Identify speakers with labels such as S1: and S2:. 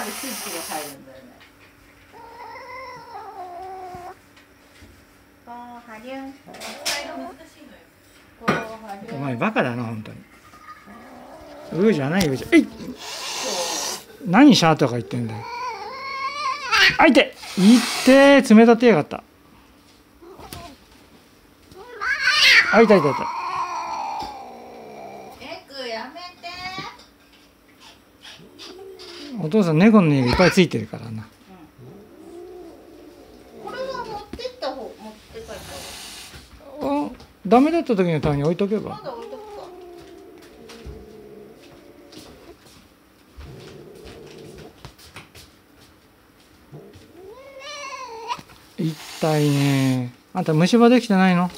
S1: 中でスイッチが入るんだよね。こうはりゅん
S2: お前バカだな本当に。うーじゃないようじゃ。えい。何シャーとか言ってんだよ。あいていって冷たってやがった。あいたいたい。た
S1: エクやめて
S2: お父さん猫の匂いがいっぱいついてるからな。
S1: これは持ってった方持って帰った方
S2: あダメだった時のために置いとけば。
S1: まだ置いとくか
S2: 痛いね。あんた虫歯できてないの？
S1: で